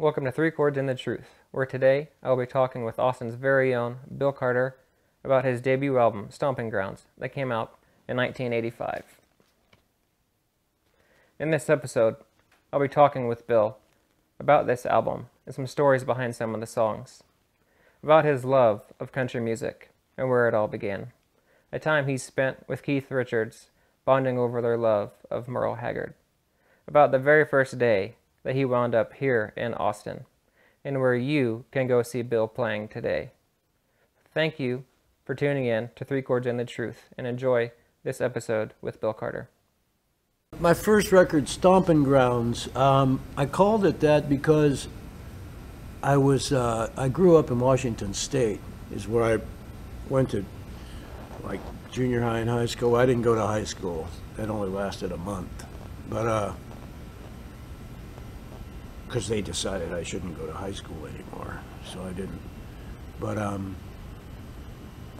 Welcome to Three Chords and the Truth, where today I will be talking with Austin's very own Bill Carter about his debut album, Stomping Grounds, that came out in 1985. In this episode, I'll be talking with Bill about this album and some stories behind some of the songs, about his love of country music and where it all began, a time he spent with Keith Richards bonding over their love of Merle Haggard, about the very first day that he wound up here in Austin, and where you can go see Bill playing today. Thank you for tuning in to Three Chords and the Truth, and enjoy this episode with Bill Carter. My first record, Stomping Grounds, um, I called it that because I was uh, I grew up in Washington State, is where I went to like junior high and high school. I didn't go to high school; that only lasted a month, but uh, because they decided I shouldn't go to high school anymore, so I didn't. But um,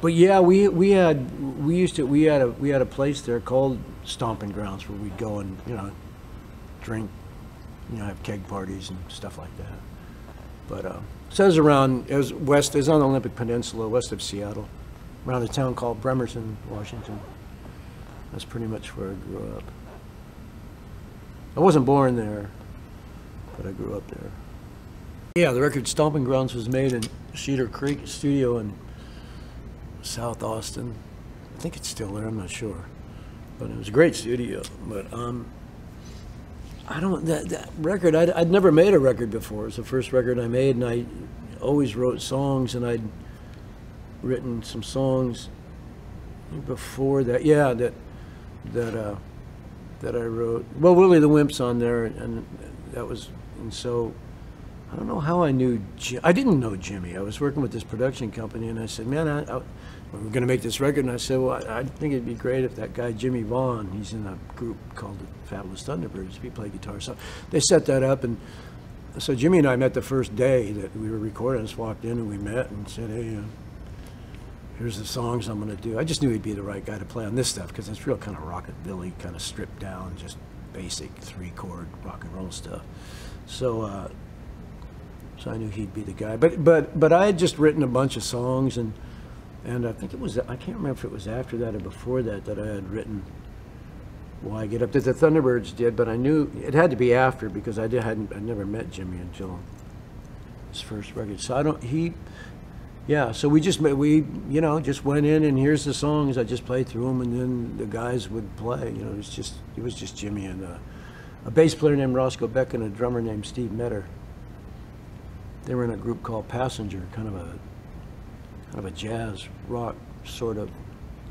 but yeah, we we had we used to we had a we had a place there called Stomping Grounds where we'd go and you know drink, you know, have keg parties and stuff like that. But uh, so it was around it was west. It was on the Olympic Peninsula, west of Seattle, around a town called Bremerton, Washington. That's pretty much where I grew up. I wasn't born there, but I grew up there. Yeah, the record Stomping Grounds was made in Cedar Creek Studio in South Austin. I think it's still there, I'm not sure. But it was a great studio. But um, I don't, that, that record, I'd, I'd never made a record before. It was the first record I made, and I always wrote songs, and I'd written some songs before that. Yeah, that, that, uh, that I wrote. Well, Willie the Wimp's on there, and that was and so I don't know how I knew. Jim. I didn't know Jimmy. I was working with this production company, and I said, "Man, I, I, we're going to make this record." And I said, "Well, I, I, think it'd be great if that guy Jimmy Vaughan, he's in a group called the Fabulous Thunderbirds. He played guitar, so they set that up, and so Jimmy and I met the first day that we were recording. I just walked in and we met and said, "Hey." Uh, here's the songs I'm going to do. I just knew he'd be the right guy to play on this stuff because it's real kind of rockabilly, kind of stripped down, just basic three chord rock and roll stuff. So, uh, so I knew he'd be the guy. But but but I had just written a bunch of songs, and and I think it was I can't remember if it was after that or before that that I had written. Why I get up that the Thunderbirds did, but I knew it had to be after because I did hadn't I never met Jimmy until his first record. So I don't he. Yeah, so we just we you know just went in and here's the songs I just played through them and then the guys would play. You know, it was just it was just Jimmy and uh, a bass player named Roscoe Beck and a drummer named Steve Meador. They were in a group called Passenger, kind of a kind of a jazz rock sort of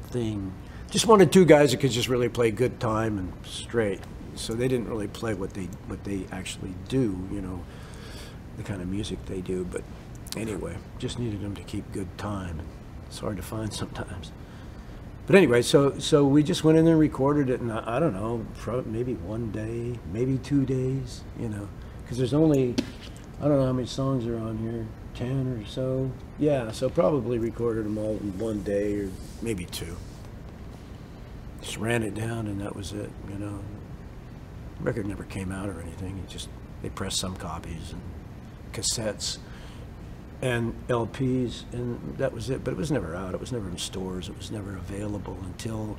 thing. Just wanted two guys that could just really play good time and straight. So they didn't really play what they what they actually do, you know, the kind of music they do. But anyway, just needed them to keep good time. It's hard to find sometimes. But anyway, so so we just went in there and recorded it, and I, I don't know, maybe one day, maybe two days, you know, because there's only, I don't know how many songs are on here, ten or so. Yeah, so probably recorded them all in one day or maybe two. Just ran it down, and that was it, you know. Record never came out or anything. It just they pressed some copies and cassettes and LPs, and that was it. But it was never out. It was never in stores. It was never available until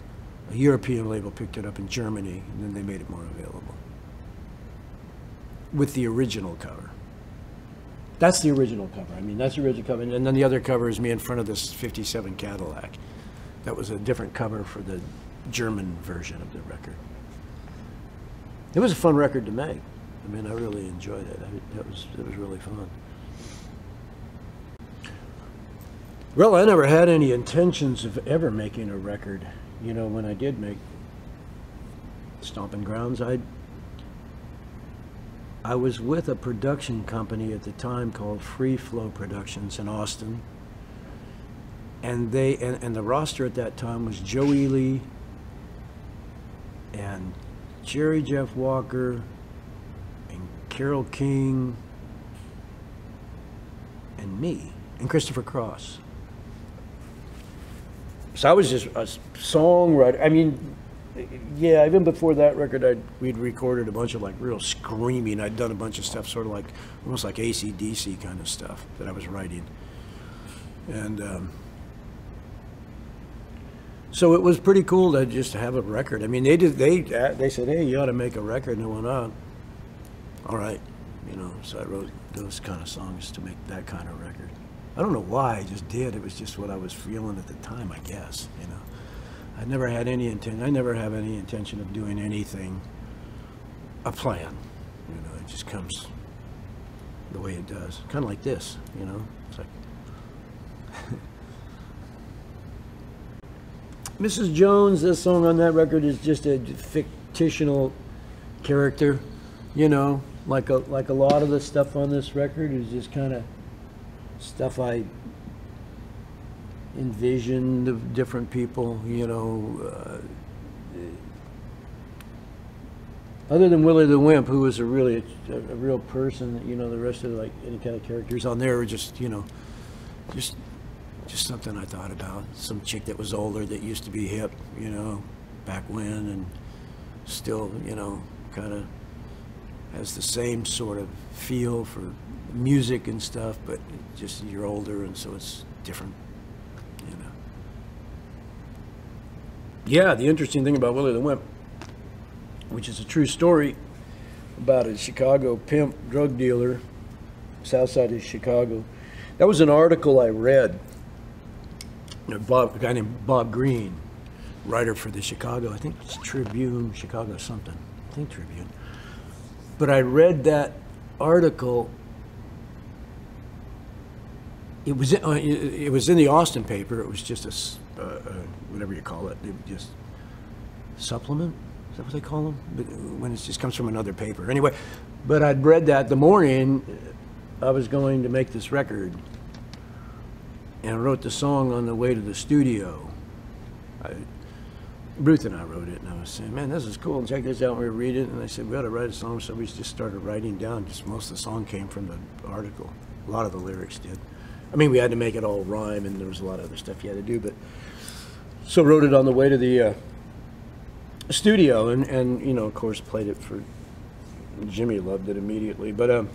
a European label picked it up in Germany, and then they made it more available with the original cover. That's the original cover. I mean, that's the original cover. And then the other cover is me in front of this 57 Cadillac. That was a different cover for the German version of the record. It was a fun record to make. I mean, I really enjoyed it. I, it was it was really fun. Well, I never had any intentions of ever making a record. You know, when I did make Stomping Grounds, I I was with a production company at the time called Free Flow Productions in Austin. And they and, and the roster at that time was Joe Ely and Jerry Jeff Walker and Carol King and me and Christopher Cross. So I was just a songwriter. I mean, yeah, even before that record, I'd, we'd recorded a bunch of like real screaming. I'd done a bunch of stuff, sort of like almost like AC/DC kind of stuff that I was writing, and um, so it was pretty cool to just have a record. I mean, they did they they said, hey, you ought to make a record, and I went, oh, all right, you know. So I wrote those kind of songs to make that kind of record. I don't know why, I just did. It was just what I was feeling at the time, I guess, you know. I never had any intent. I never have any intention of doing anything. A plan, you know. It just comes the way it does, kind of like this, you know. It's like Mrs. Jones. This song on that record is just a fictional character, you know, like a like a lot of the stuff on this record is just kind of stuff I envisioned of different people, you know. Uh, other than Willie the Wimp, who was a really a, a real person, you know, the rest of like any kind of characters on there were just, you know, just just something I thought about. Some chick that was older that used to be hip, you know, back when, and still, you know, kind of has the same sort of feel for music and stuff, but just you're older, and so it's different you know. Yeah, the interesting thing about Willie the Wimp, which is a true story about a Chicago pimp drug dealer, south side of Chicago. That was an article I read. Bob, a guy named Bob Greene, writer for the Chicago, I think it's Tribune, Chicago something, I think Tribune. But I read that article. It was uh, it was in the Austin paper. It was just a uh, uh, whatever you call it, just supplement. Is that what they call them? But when it just comes from another paper. Anyway, but I'd read that the morning I was going to make this record, and I wrote the song on the way to the studio. I, Ruth and I wrote it, and I was saying, "Man, this is cool. Check this out." And we were reading it, and I said, "We ought to write a song." So we just started writing down. Just most of the song came from the article. A lot of the lyrics did. I mean, we had to make it all rhyme, and there was a lot of other stuff you had to do, but so wrote it on the way to the uh, studio, and and you know, of course, played it for Jimmy. Loved it immediately, but um,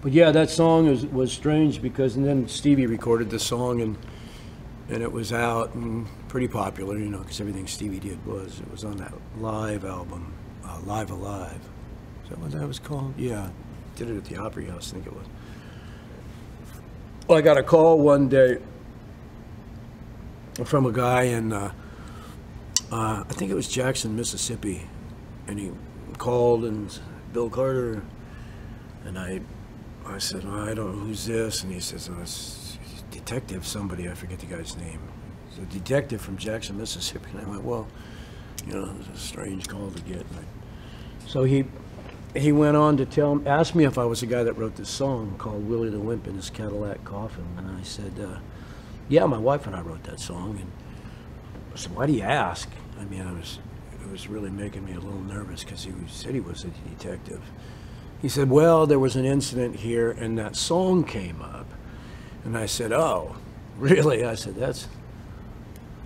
but yeah, that song was was strange because and then Stevie recorded the song and and it was out and pretty popular, you know, because everything Stevie did was it was on that live album, uh, Live Alive. Is that what that was called? Yeah, did it at the Opry House, I think it was. Well, I got a call one day from a guy in, uh, uh, I think it was Jackson, Mississippi, and he called and Bill Carter, and I, I said, well, I don't know who's this, and he says, oh, it's detective somebody, I forget the guy's name. He's a detective from Jackson, Mississippi, and I went, well, you know, it's a strange call to get. so he he went on to tell ask me if I was the guy that wrote this song called Willie the Wimp in his Cadillac coffin, and I said, uh, yeah, my wife and I wrote that song. And I said, why do you ask? I mean, I was, it was really making me a little nervous because he said he was a detective. He said, well, there was an incident here and that song came up. And I said, oh, really? I said, that's,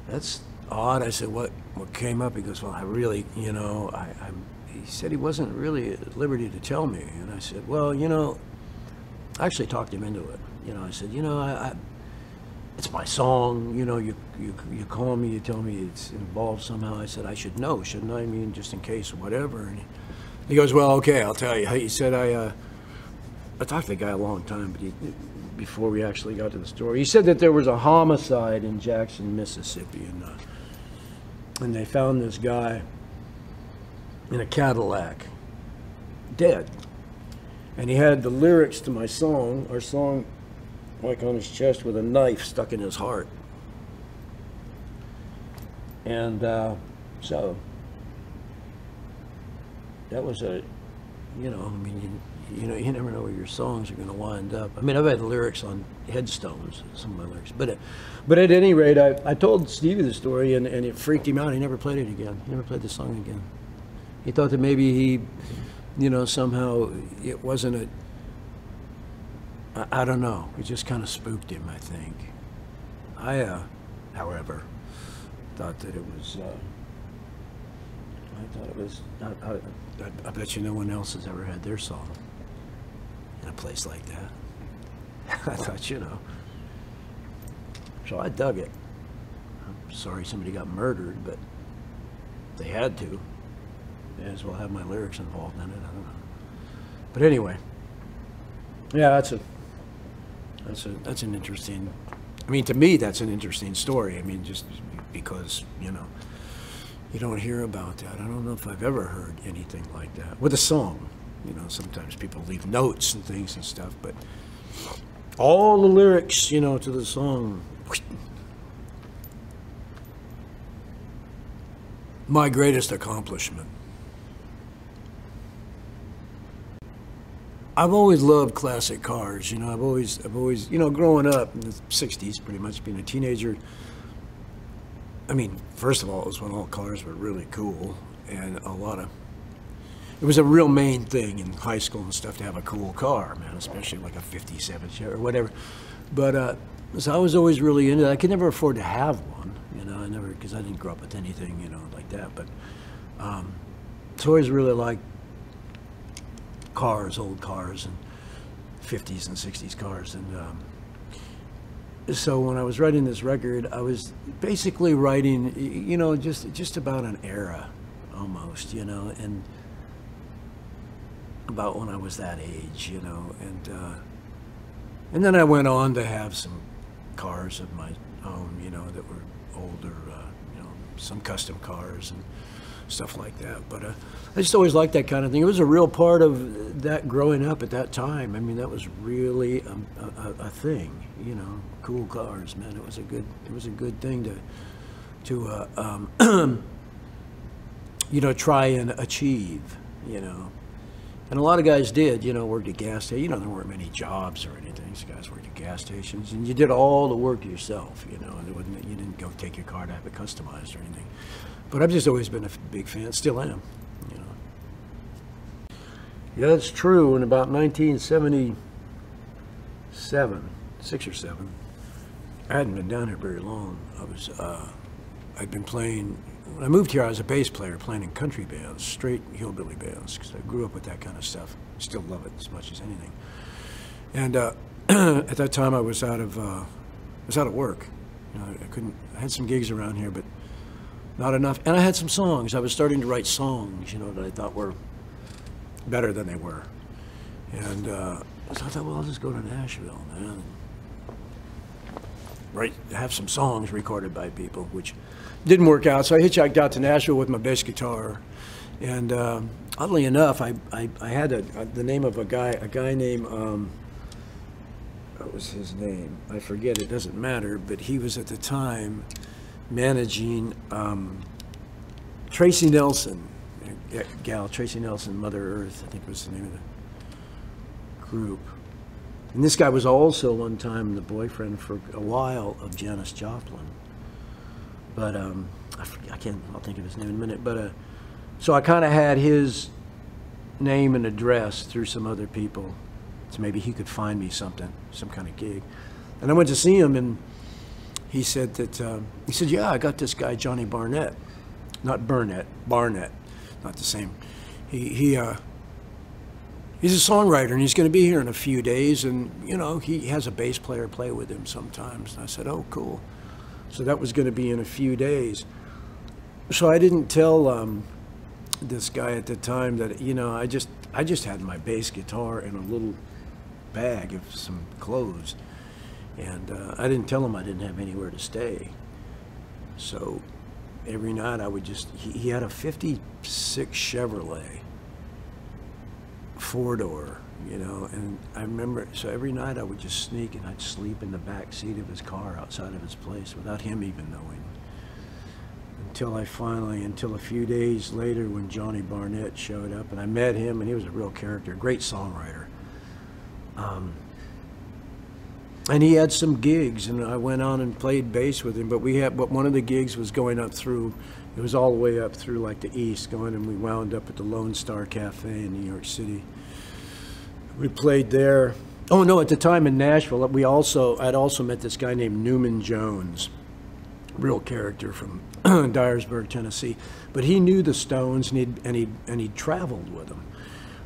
that's odd. I said, what, what came up? He goes, well, I really, you know, I, I'm, he said he wasn't really at liberty to tell me. And I said, well, you know, I actually talked him into it. You know, I said, you know, I, I it's my song, you know, you, you, you call me, you tell me it's involved somehow. I said, I should know, shouldn't I? I mean, just in case whatever. And he goes, well, okay, I'll tell you. He said, I, uh, I talked to the guy a long time, but he, before we actually got to the story, he said that there was a homicide in Jackson, Mississippi, and, uh, and they found this guy in a Cadillac, dead. And he had the lyrics to my song, our song like on his chest with a knife stuck in his heart. And uh, so that was a, you know, I mean, you, you know, you never know where your songs are going to wind up. I mean, I've had lyrics on headstones, some of my lyrics, but, uh, but at any rate, I, I told Stevie the story, and, and it freaked him out. He never played it again. He never played the song again. He thought that maybe he, you know, somehow it wasn't a I, I don't know. It just kind of spooked him, I think. I, uh, however, thought that it was, uh, I thought it was. I, I, I, bet you no one else has ever had their song in a place like that. I thought, you know. So I dug it. I'm sorry somebody got murdered, but they had to. May as well have my lyrics involved in it. I don't know. But anyway, yeah, that's a that's a that's an interesting. I mean, to me, that's an interesting story. I mean, just because you know you don't hear about that. I don't know if I've ever heard anything like that with a song. You know, sometimes people leave notes and things and stuff, but all the lyrics, you know, to the song. My greatest accomplishment. I've always loved classic cars. You know, I've always, I've always, you know, growing up in the '60s, pretty much being a teenager. I mean, first of all, it was when all cars were really cool, and a lot of. It was a real main thing in high school and stuff to have a cool car, man, especially like a '57 or whatever. But uh, so I was always really into. That. I could never afford to have one, you know. I never because I didn't grow up with anything, you know, like that. But um, always really liked cars, old cars, and 50s and 60s cars. And um, so when I was writing this record, I was basically writing, you know, just just about an era, almost, you know, and about when I was that age, you know, and uh, and then I went on to have some cars of my own, you know, that were older, uh, you know, some custom cars and stuff like that. But uh, I just always liked that kind of thing. It was a real part of that growing up at that time. I mean, that was really a, a, a thing, you know, cool cars, man. It was a good, it was a good thing to, to, uh, um, you know, try and achieve, you know. And a lot of guys did, you know, worked at gas stations. You know, there weren't many jobs or anything. These guys worked at gas stations, and you did all the work yourself. You know, you didn't go take your car to have it customized or anything. But I've just always been a big fan, still am. You know. Yeah, that's true. In about 1977, six or seven, I hadn't been down here very long. I was, uh, I'd been playing. When I moved here, I was a bass player playing in country bands, straight hillbilly bands, because I grew up with that kind of stuff. Still love it as much as anything. And uh, at that time, I was out of, uh, I was out of work. You know, I couldn't. I had some gigs around here, but not enough. And I had some songs. I was starting to write songs, you know, that I thought were better than they were. And uh, so I thought, well, I'll just go to Nashville, man. Right, have some songs recorded by people, which didn't work out. So I hitchhiked out to Nashville with my bass guitar. And um, oddly enough, I, I, I had a, a, the name of a guy, a guy named, um, what was his name? I forget, it doesn't matter, but he was at the time managing um, Tracy Nelson, gal, Tracy Nelson, Mother Earth, I think was the name of the group. And this guy was also one time the boyfriend for a while of Janis Joplin. But um, I, forget, I can't, I'll think of his name in a minute. But uh, so I kind of had his name and address through some other people. So maybe he could find me something, some kind of gig. And I went to see him and he said that, um, he said, yeah, I got this guy, Johnny Barnett. Not Burnett, Barnett, not the same. He, he, uh, he's a songwriter and he's going to be here in a few days and, you know, he has a bass player play with him sometimes. And I said, oh, cool. So that was going to be in a few days. So I didn't tell um, this guy at the time that, you know, I just, I just had my bass guitar in a little bag of some clothes. And uh, I didn't tell him I didn't have anywhere to stay. So every night I would just, he, he had a 56 Chevrolet four door, you know, and I remember, so every night I would just sneak and I'd sleep in the back seat of his car outside of his place without him even knowing. Until I finally, until a few days later when Johnny Barnett showed up and I met him and he was a real character, great songwriter. Um, and he had some gigs, and I went on and played bass with him. But we had, but one of the gigs was going up through, it was all the way up through like the east, going, and we wound up at the Lone Star Cafe in New York City. We played there. Oh no, at the time in Nashville, we also I'd also met this guy named Newman Jones, real character from Dyersburg, Tennessee. But he knew the Stones and he and he and he traveled with them.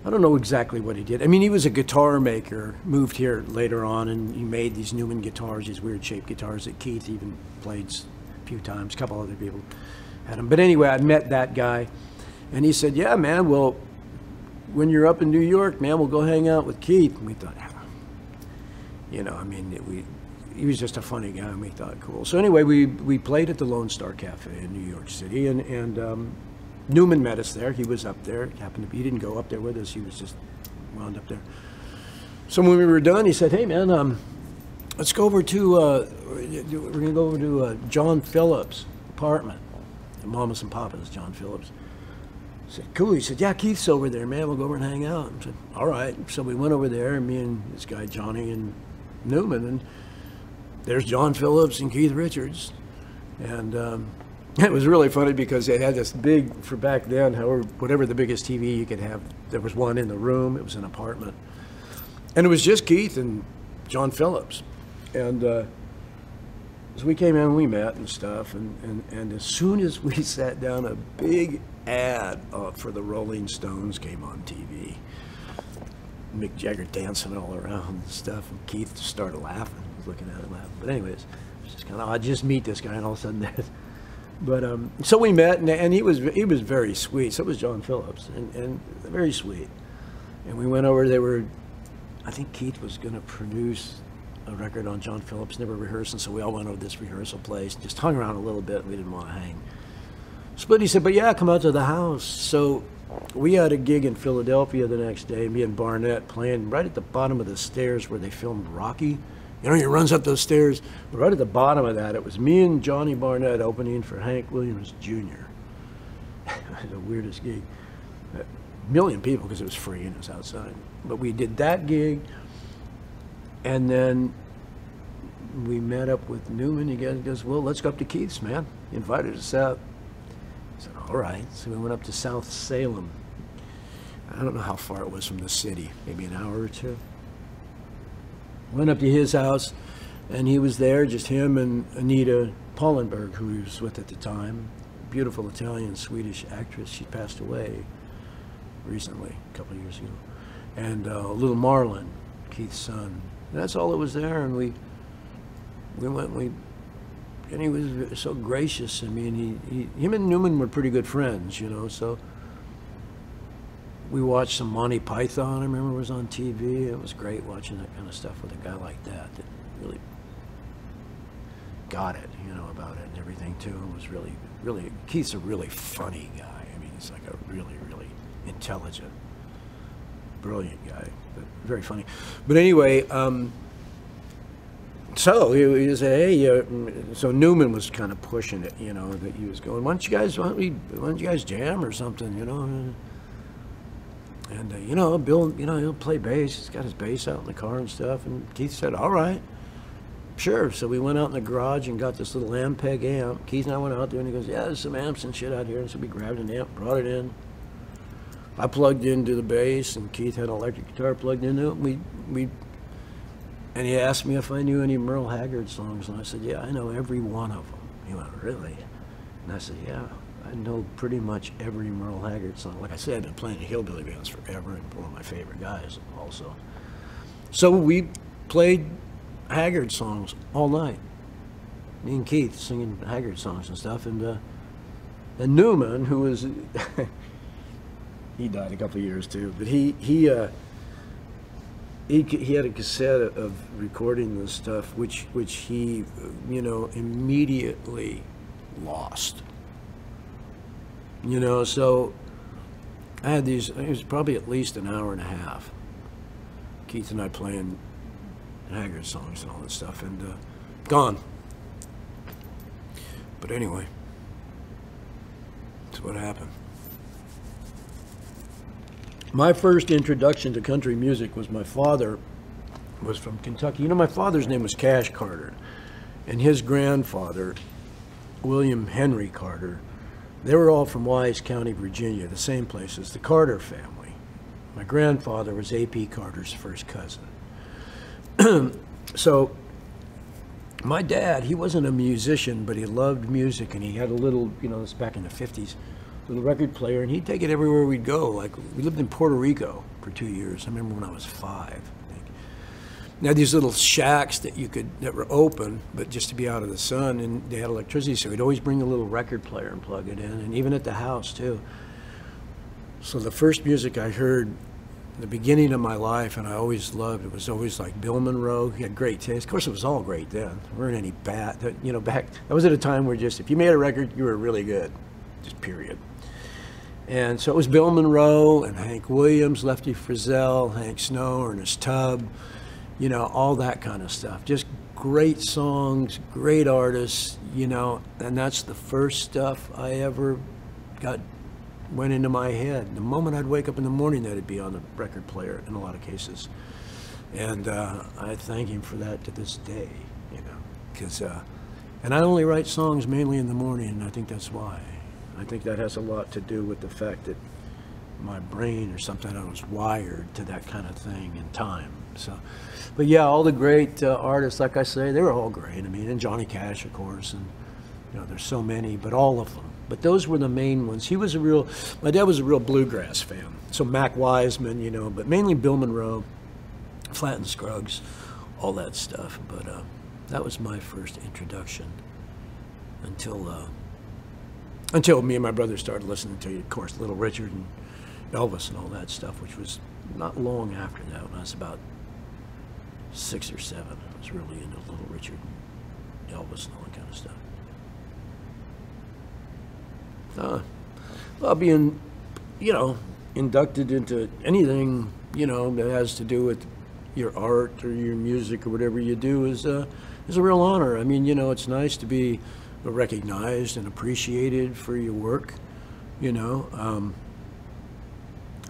I don't know exactly what he did. I mean, he was a guitar maker. Moved here later on, and he made these Newman guitars, these weird shaped guitars that Keith even played a few times. A couple other people had them. But anyway, I met that guy, and he said, "Yeah, man. Well, when you're up in New York, man, we'll go hang out with Keith." And we thought, you know, I mean, we he was just a funny guy, and we thought cool. So anyway, we we played at the Lone Star Cafe in New York City, and and um, Newman met us there. He was up there. He happened to be. He didn't go up there with us. He was just wound up there. So when we were done, he said, "Hey man, um, let's go over to uh, we're gonna go over to uh, John Phillips' apartment, Mamas and Papas, John Phillips." I said, "Cool." He said, "Yeah, Keith's over there, man. We'll go over and hang out." I said, "All right." So we went over there, and me and this guy Johnny and Newman, and there's John Phillips and Keith Richards, and. Um, it was really funny because they had this big, for back then, however, whatever the biggest TV you could have, there was one in the room. It was an apartment. And it was just Keith and John Phillips. And uh, as we came in, we met and stuff. And, and, and as soon as we sat down, a big ad uh, for the Rolling Stones came on TV. Mick Jagger dancing all around and stuff. And Keith started laughing, looking at him laughing. But anyways, it was just kind of, I just meet this guy, and all of a sudden there's but um, so we met, and, and, he was he was very sweet. So was John Phillips, and, and very sweet. And we went over. They were, I think Keith was going to produce a record on John Phillips. Never rehearsing, so we all went over this rehearsal place and just hung around a little bit. We didn't want to hang. Split. He said, "But yeah, come out to the house." So we had a gig in Philadelphia the next day. Me and Barnett playing right at the bottom of the stairs where they filmed Rocky you know, he runs up those stairs. But Right at the bottom of that, it was me and Johnny Barnett opening for Hank Williams Jr. the weirdest gig. A million people because it was free and it was outside. But we did that gig, and then we met up with Newman. Again. He goes, "Well, let's go up to Keith's, man." He invited us out. I said, "All right." So we went up to South Salem. I don't know how far it was from the city, maybe an hour or two. Went up to his house, and he was there, just him and Anita Pallenberg, who he was with at the time. Beautiful Italian Swedish actress. She passed away recently, a couple of years ago. And uh, little Marlon, Keith's son. That's all that was there, and we we went. We and he was so gracious. I mean, he, he him and Newman were pretty good friends, you know. So we watched some Monty Python. I remember was on TV. It was great watching that kind of stuff with a guy like that that really got it, you know, about it and everything too. It was really, really. Keith's a really funny guy. I mean, he's like a really, really intelligent, brilliant guy, but very funny. But anyway. Um, so he, he said, "Hey," uh, so Newman was kind of pushing it, you know, that he was going. Why don't you guys, why don't, we, why don't you guys jam or something, you know? And, uh, you know, Bill, you know, he'll play bass. He's got his bass out in the car and stuff. And Keith said, all right, sure. So we went out in the garage and got this little Ampeg amp. Keith and I went out there and he goes, yeah, there's some amps and shit out here. And so we grabbed an amp, brought it in. I plugged into the bass and Keith had an electric guitar plugged into it. We, we, and he asked me if I knew any Merle Haggard songs. And I said, yeah, I know every one of them. He went, really? And I said, yeah. I know pretty much every Merle Haggard song. Like I said, I've been playing the hillbilly bands forever, and one of my favorite guys also. So we played Haggard songs all night. Me and Keith singing Haggard songs and stuff, and uh, and Newman, who was he died a couple years too, but he he uh, he he had a cassette of recording this stuff, which which he you know immediately lost you know, so I had these, it was probably at least an hour and a half. Keith and I playing Haggard songs and all that stuff, and uh, gone. But anyway, that's what happened. My first introduction to country music was my father was from Kentucky. You know, my father's name was Cash Carter, and his grandfather, William Henry Carter, they were all from Wise County, Virginia, the same place as the Carter family. My grandfather was A.P. Carter's first cousin. so my dad, he wasn't a musician, but he loved music, and he had a little, you know, this back in the '50s, little record player, and he'd take it everywhere we'd go. Like we lived in Puerto Rico for two years. I remember when I was five. Now these little shacks that you could that were open, but just to be out of the sun, and they had electricity, so we'd always bring a little record player and plug it in, and even at the house too. So the first music I heard the beginning of my life, and I always loved it was always like Bill Monroe. He had great taste. Of course, it was all great then. There weren't any bad. You know, back that was at a time where just if you made a record, you were really good, just period. And so it was Bill Monroe and Hank Williams, Lefty Frizzell, Hank Snow, Ernest Tubb, you know, all that kind of stuff. Just great songs, great artists, you know, and that's the first stuff I ever got went into my head. The moment I'd wake up in the morning, that'd be on the record player in a lot of cases. And uh, I thank him for that to this day, you know, because, uh, and I only write songs mainly in the morning, and I think that's why. I think that has a lot to do with the fact that my brain or something I was wired to that kind of thing in time. So, but yeah, all the great uh, artists, like I say, they were all great. I mean, and Johnny Cash, of course, and you know, there's so many, but all of them but those were the main ones. He was a real, my dad was a real bluegrass fan. So Mac Wiseman, you know, but mainly Bill Monroe, Flatt and Scruggs, all that stuff. But uh, that was my first introduction until uh, until me and my brother started listening to, of course, Little Richard and Elvis and all that stuff, which was not long after that. When I was about six or seven, I was really into Little Richard Elvis and all that kind of stuff. Uh, well, being, you know, inducted into anything, you know, that has to do with your art or your music or whatever you do is uh, is a real honor. I mean, you know, it's nice to be recognized and appreciated for your work. You know, um,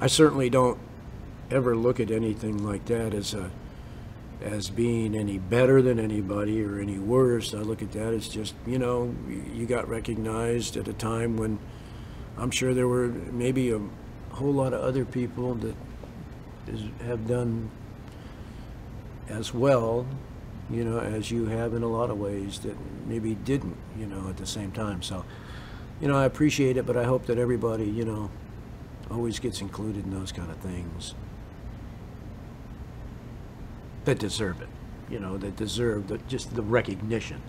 I certainly don't ever look at anything like that as a as being any better than anybody or any worse. I look at that as just, you know, you got recognized at a time when I'm sure there were maybe a whole lot of other people that is, have done as well, you know, as you have in a lot of ways that maybe didn't, you know, at the same time. So, you know, I appreciate it, but I hope that everybody, you know, always gets included in those kind of things that deserve it, you know, that deserve the, just the recognition.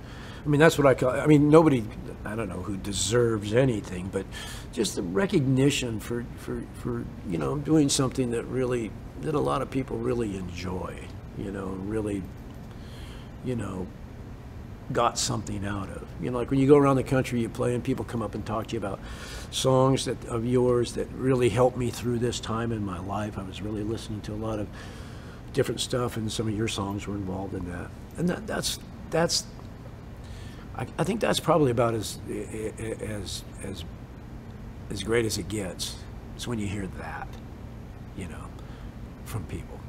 I mean, that's what I call. I mean, nobody, I don't know who deserves anything, but just the recognition for for for you know doing something that really that a lot of people really enjoy. You know, really, you know, got something out of. You know, like when you go around the country, you play, and people come up and talk to you about songs that of yours that really helped me through this time in my life. I was really listening to a lot of different stuff, and some of your songs were involved in that. And that, that's that's I, I think that's probably about as as as as great as it gets. It's when you hear that, you know, from people,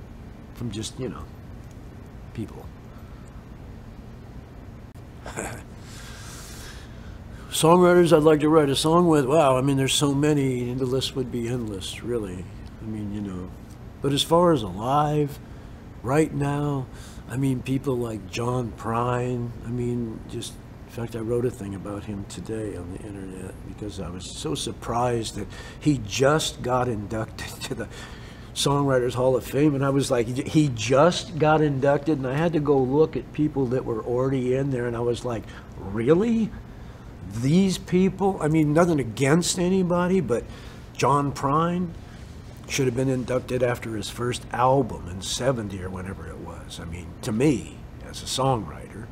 from just you know, people. Songwriters I'd like to write a song with. Wow, I mean, there's so many, the list would be endless, really. I mean, you know. But as far as alive, right now, I mean, people like John Prine, I mean, just, in fact, I wrote a thing about him today on the internet because I was so surprised that he just got inducted to the Songwriters Hall of Fame. And I was like, he just got inducted. And I had to go look at people that were already in there. And I was like, really? These people? I mean, nothing against anybody, but John Prine? Should have been inducted after his first album in 70 or whenever it was. I mean, to me, as a songwriter,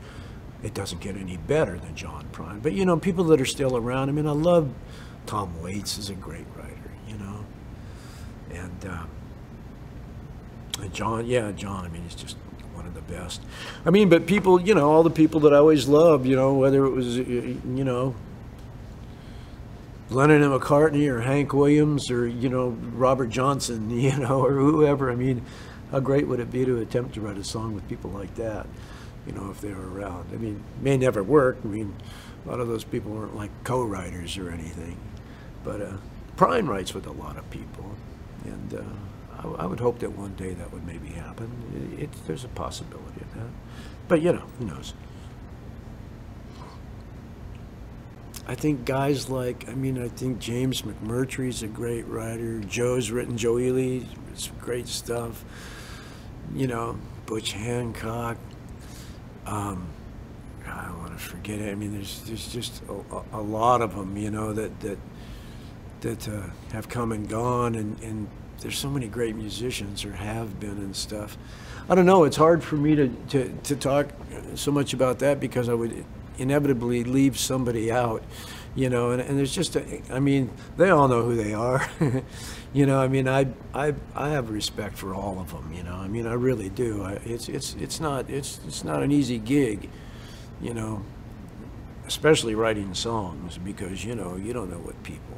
it doesn't get any better than John Prine. But, you know, people that are still around, I mean, I love Tom Waits is a great writer, you know. And, uh, and John, yeah, John, I mean, he's just one of the best. I mean, but people, you know, all the people that I always loved, you know, whether it was, you know, Lennon and McCartney or Hank Williams or, you know, Robert Johnson, you know, or whoever. I mean, how great would it be to attempt to write a song with people like that, you know, if they were around? I mean, may never work. I mean, a lot of those people weren't like co-writers or anything. But uh, Prine writes with a lot of people. And uh, I, I, would hope that one day that would maybe happen. It, it, there's a possibility of that. But, you know, who knows? I think guys like, I mean, I think James McMurtry's a great writer. Joe's written, Joe Ely, it's great stuff. You know, Butch Hancock. Um, I don't want to forget it. I mean, there's there's just a, a lot of them, you know, that that that uh, have come and gone, and, and there's so many great musicians or have been and stuff. I don't know. It's hard for me to, to, to talk so much about that because I would inevitably leave somebody out, you know. And, and there's just, a, I mean, they all know who they are, you know. I mean, I, I I have respect for all of them, you know. I mean, I really do. I, it's it's it's not it's it's not an easy gig, you know, especially writing songs because you know you don't know what people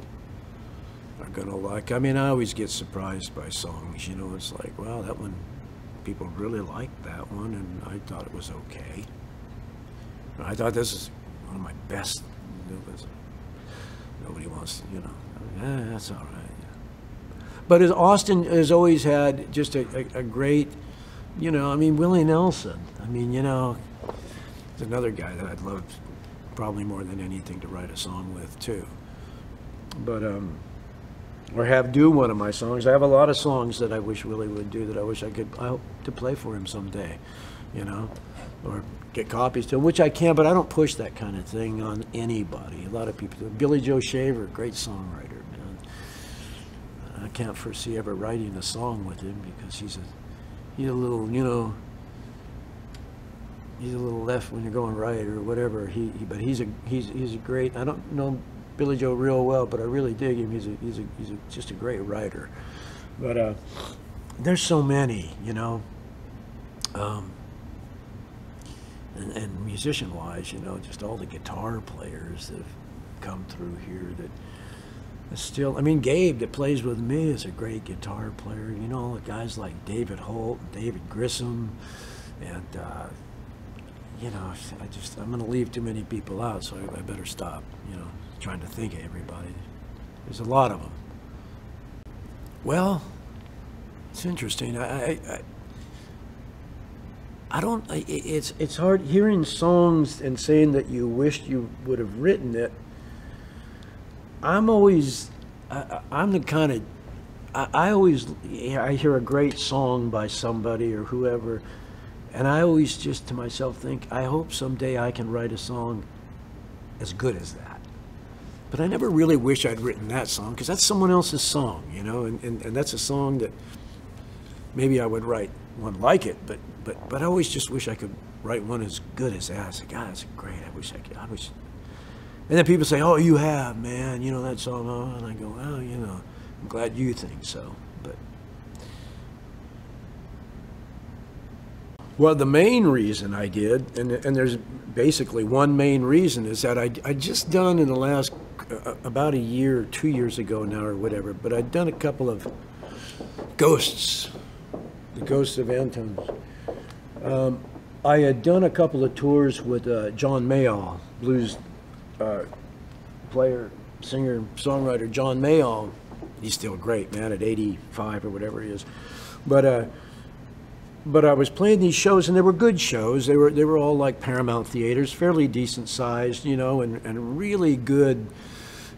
are gonna like. I mean, I always get surprised by songs. You know, it's like, wow, that one, people really liked that one, and I thought it was okay. I thought this is one of my best. Nobody wants, to, you know, yeah, that's all right. But as Austin has always had just a, a, a great, you know, I mean, Willie Nelson. I mean, you know, there's another guy that I'd love probably more than anything to write a song with too. But um, or have do one of my songs. I have a lot of songs that I wish Willie would do that I wish I could I hope to play for him someday, you know, or get copies to which I can, but I don't push that kind of thing on anybody. A lot of people do. Billy Joe Shaver, great songwriter, man. I can't foresee ever writing a song with him because he's a he's a little, you know, he's a little left when you're going right or whatever. He, he but he's a he's he's a great. I don't know Billy Joe real well, but I really dig him. He's a, he's a, he's a, just a great writer. But uh, there's so many, you know. Um, and, and musician-wise, you know, just all the guitar players that have come through here that still, I mean, Gabe that plays with me is a great guitar player. You know, guys like David Holt, David Grissom, and uh, you know, I just I'm going to leave too many people out, so I, better stop. You know trying to think of everybody. There's a lot of them. Well, it's interesting. I, I, I, don't. It's it's hard hearing songs and saying that you wished you would have written it. I'm always, I, I'm the kind of, I, I always, I hear a great song by somebody or whoever, and I always just to myself think, I hope someday I can write a song as good as that but I never really wish I'd written that song because that's someone else's song, you know, and, and, and that's a song that maybe I would write one like it, but but but I always just wish I could write one as good as that. I said, God, that's great. I wish I could. I wish. And then people say, Oh, you have, man. You know that song, oh, and I go, Well, you know, I'm glad you think so, but. Well, the main reason I did, and, and there's basically one main reason, is that I, I just done in the last uh, about a year, two years ago now, or whatever. But I'd done a couple of ghosts, the ghosts of Antones. Um, I had done a couple of tours with uh, John Mayall, blues uh, player, singer, songwriter John Mayall. He's still great, man, at 85 or whatever he is. But uh, but I was playing these shows, and they were good shows. They were they were all like Paramount theaters, fairly decent sized, you know, and, and really good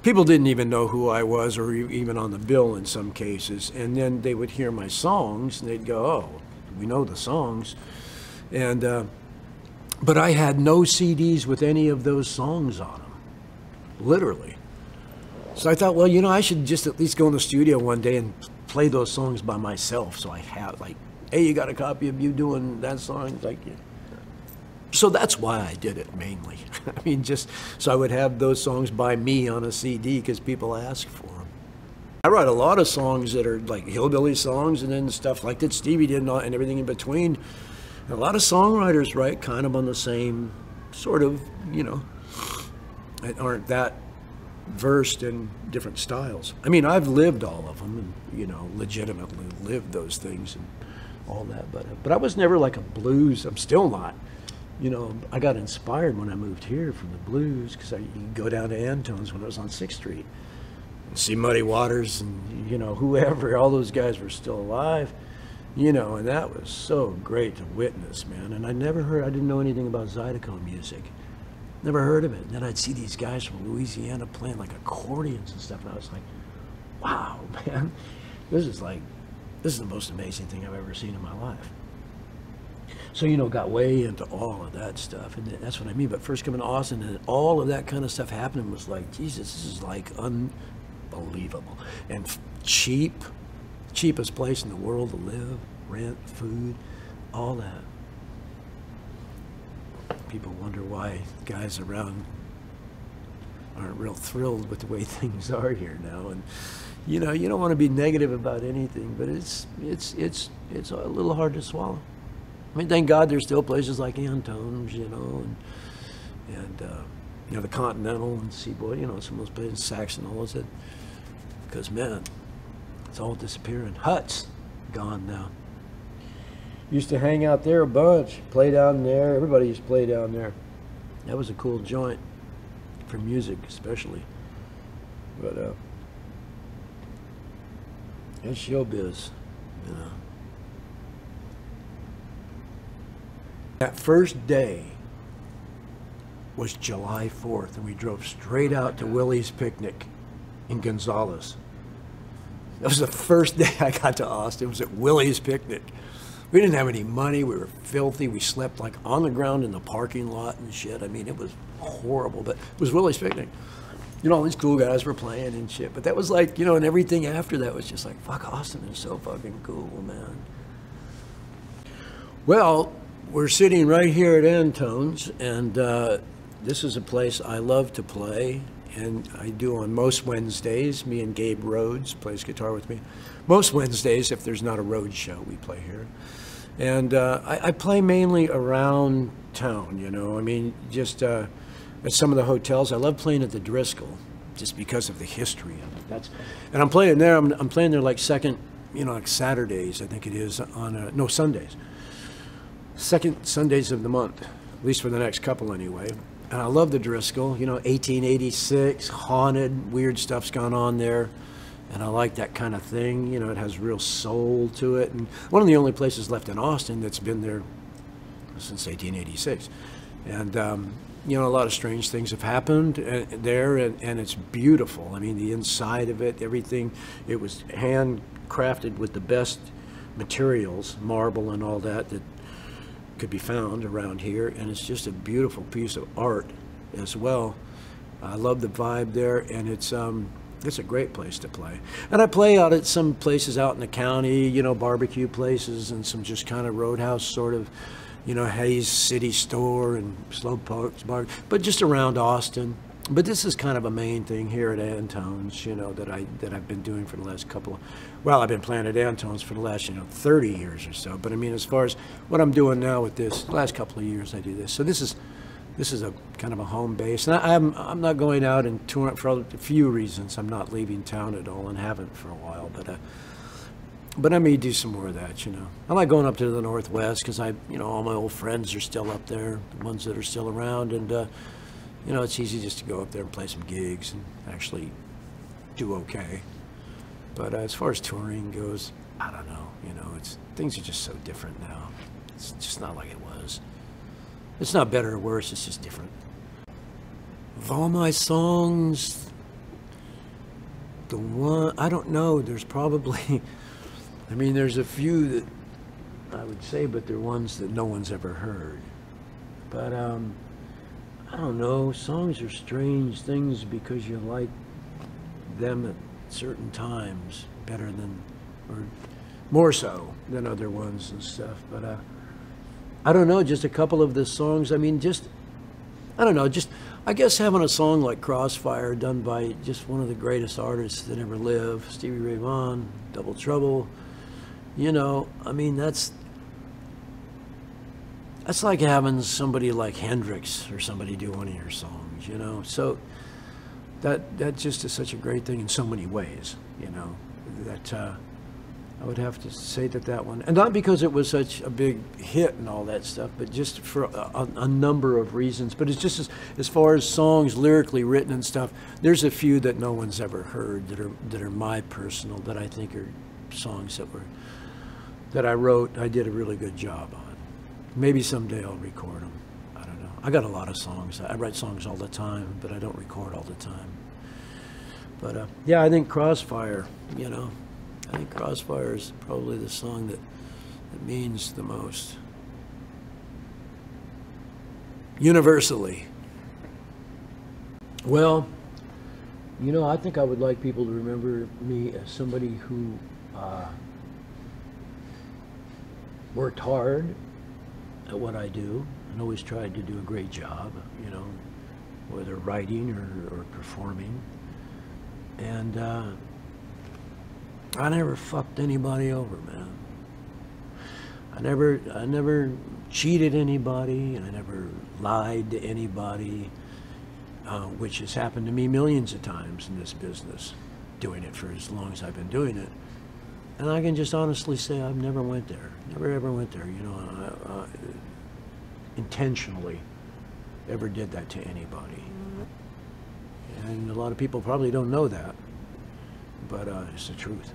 people didn't even know who I was or even on the bill in some cases. And then they would hear my songs and they'd go, oh, we know the songs. And, uh, but I had no CDs with any of those songs on them, literally. So I thought, well, you know, I should just at least go in the studio one day and play those songs by myself. So I have like, hey, you got a copy of you doing that song? Like, yeah. So that's why I did it mainly. I mean, just so I would have those songs by me on a CD because people ask for them. I write a lot of songs that are like hillbilly songs and then stuff like that Stevie did and everything in between. And a lot of songwriters write kind of on the same sort of, you know, aren't that versed in different styles. I mean, I've lived all of them and, you know, legitimately lived those things and all that. But, but I was never like a blues, I'm still not you know, I got inspired when I moved here from the blues because I go down to Antone's when I was on Sixth Street, and see Muddy Waters and you know whoever, all those guys were still alive, you know, and that was so great to witness, man. And I never heard, I didn't know anything about Zydeco music, Never heard of it. And then I'd see these guys from Louisiana playing like accordions and stuff, and I was like, wow, man, this is like, this is the most amazing thing I've ever seen in my life. So, you know, got way into all of that stuff. And that's what I mean. But first coming to Austin and all of that kind of stuff happening was like, Jesus, this is like unbelievable. And cheap, cheapest place in the world to live, rent, food, all that. People wonder why guys around aren't real thrilled with the way things are here now. And, you know, you don't want to be negative about anything, but it's, it's, it's, it's a little hard to swallow. I mean, thank God there's still places like Antone's, you know, and, and uh, you know, the Continental and Seaboard, you know, some of those places, Saxon, all those, because, man, it's all disappearing. Huts, gone now. Used to hang out there a bunch, play down there. Everybody used to play down there. That was a cool joint for music, especially. But, uh, it's showbiz, you know. That first day was July 4th, and we drove straight out to Willie's Picnic in Gonzales. That was the first day I got to Austin. It was at Willie's Picnic. We didn't have any money. We were filthy. We slept like on the ground in the parking lot and shit. I mean, it was horrible, but it was Willie's Picnic. You know, all these cool guys were playing and shit. But that was like, you know, and everything after that was just like, fuck, Austin is so fucking cool, man. Well, we're sitting right here at Antone's, and uh, this is a place I love to play, and I do on most Wednesdays. Me and Gabe Rhodes plays guitar with me. Most Wednesdays, if there's not a road show, we play here. And uh, I, I, play mainly around town, you know. I mean, just uh, at some of the hotels. I love playing at the Driskill, just because of the history of it. That's, and I'm playing there. I'm, I'm playing there like second, you know, like Saturdays, I think it is on a, no Sundays second Sundays of the month, at least for the next couple anyway. And I love the Driskill, you know, 1886, haunted, weird stuff's gone on there. And I like that kind of thing. You know, it has real soul to it. And one of the only places left in Austin that's been there since 1886. And, um, you know, a lot of strange things have happened uh, there, and, and it's beautiful. I mean, the inside of it, everything, it was handcrafted with the best materials, marble and all that, that could be found around here, and it's just a beautiful piece of art as well. I love the vibe there, and it's um, it's a great place to play. And I play out at some places out in the county, you know, barbecue places, and some just kind of roadhouse sort of, you know, Hays City Store and Slow Parks Bar, but just around Austin but this is kind of a main thing here at Antone's, you know, that I that I've been doing for the last couple of, well, I've been playing at Antone's for the last, you know, 30 years or so. But I mean, as far as what I'm doing now with this, the last couple of years I do this. So this is, this is a kind of a home base, and I, am I'm, I'm not going out and touring for a few reasons. I'm not leaving town at all, and haven't for a while. But uh, but I may do some more of that, you know. I like going up to the Northwest because I, you know, all my old friends are still up there, the ones that are still around, and. Uh, you know, it's easy just to go up there and play some gigs and actually do okay. But uh, as far as touring goes, I don't know. You know, it's things are just so different now. It's just not like it was. It's not better or worse. It's just different. Of all my songs, the one I don't know. There's probably, I mean, there's a few that I would say, but they're ones that no one's ever heard. But um, I don't know, songs are strange things because you like them at certain times better than, or more so than other ones and stuff. But uh, I don't know, just a couple of the songs. I mean, just, I don't know, just, I guess having a song like Crossfire done by just one of the greatest artists that ever lived, Stevie Ray Vaughan, Double Trouble, you know, I mean, that's, that's like having somebody like Hendrix or somebody do one of your songs, you know. So that that just is such a great thing in so many ways, you know. That uh, I would have to say that that one, and not because it was such a big hit and all that stuff, but just for a, a number of reasons. But it's just as, as far as songs lyrically written and stuff, there's a few that no one's ever heard that are that are my personal that I think are songs that were that I wrote. I did a really good job on. Maybe someday I'll record them. I don't know. I got a lot of songs. I write songs all the time, but I don't record all the time. But uh, yeah, I think Crossfire, you know, I think Crossfire is probably the song that, that means the most. Universally. Well, you know, I think I would like people to remember me as somebody who uh, worked hard at what I do and always tried to do a great job, you know, whether writing or, or performing. And uh, I never fucked anybody over, man. I never, I never cheated anybody. I never lied to anybody, uh, which has happened to me millions of times in this business, doing it for as long as I've been doing it. And I can just honestly say I've never went there. Never ever went there. You know, I, I intentionally ever did that to anybody. And a lot of people probably don't know that, but uh, it's the truth.